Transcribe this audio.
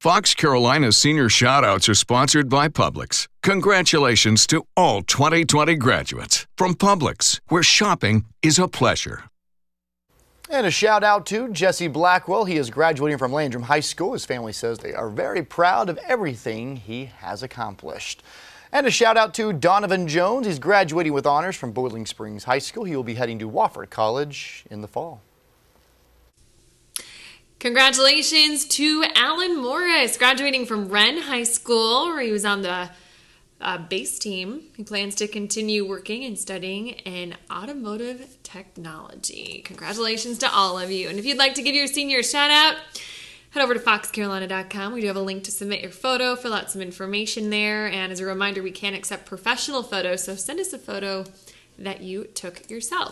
Fox Carolina senior shoutouts are sponsored by Publix. Congratulations to all 2020 graduates from Publix, where shopping is a pleasure. And a shout out to Jesse Blackwell. He is graduating from Landrum High School. His family says they are very proud of everything he has accomplished. And a shout out to Donovan Jones. He's graduating with honors from Boiling Springs High School. He will be heading to Wofford College in the fall. Congratulations to Alan Morris, graduating from Wren High School, where he was on the uh, base team. He plans to continue working and studying in automotive technology. Congratulations to all of you. And if you'd like to give your senior a shout out, head over to foxcarolina.com. We do have a link to submit your photo, fill out some information there. And as a reminder, we can't accept professional photos, so send us a photo that you took yourself.